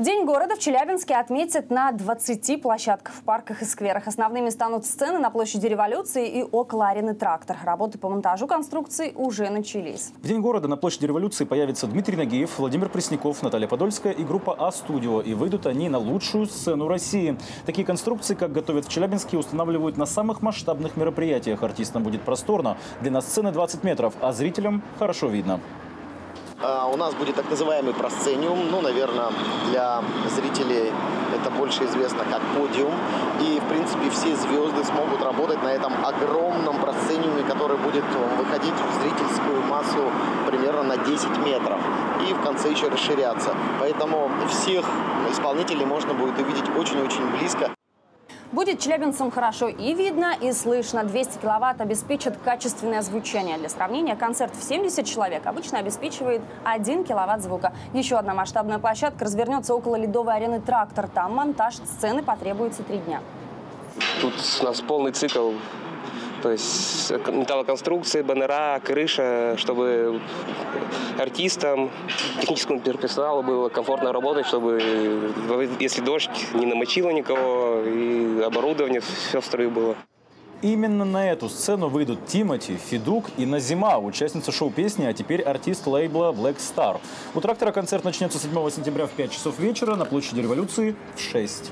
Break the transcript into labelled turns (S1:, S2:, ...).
S1: День города в Челябинске отметят на 20 площадках в парках и скверах. Основными станут сцены на площади Революции и около арены «Трактор». Работы по монтажу конструкций уже начались.
S2: В День города на площади Революции появятся Дмитрий Нагиев, Владимир Пресняков, Наталья Подольская и группа А-студио. И выйдут они на лучшую сцену России. Такие конструкции, как готовят в Челябинске, устанавливают на самых масштабных мероприятиях. Артистам будет просторно. Длина сцены 20 метров, а зрителям хорошо видно.
S3: А, у нас будет так называемый просцениум, ну, наверное, для зрителей это больше известно как подиум. И, в принципе, все звезды смогут работать на этом огромном просцениуме, который будет выходить в зрительскую массу примерно на 10 метров. И в конце еще расширяться. Поэтому всех исполнителей можно будет увидеть очень-очень близко.
S1: Будет челябинцам хорошо и видно, и слышно. 200 киловатт обеспечит качественное звучание. Для сравнения, концерт в 70 человек обычно обеспечивает 1 киловатт звука. Еще одна масштабная площадка развернется около ледовой арены «Трактор». Там монтаж сцены потребуется три дня.
S4: Тут у нас полный цикл то есть металлоконструкции, баннера, крыша, чтобы артистам, техническому персоналу было комфортно работать, чтобы, если дождь, не намочило никого, и оборудование все в строю было.
S2: Именно на эту сцену выйдут Тимати, Федук и Назима, участница шоу-песни, а теперь артист лейбла Black Star. У трактора концерт начнется 7 сентября в 5 часов вечера на площади Революции в 6.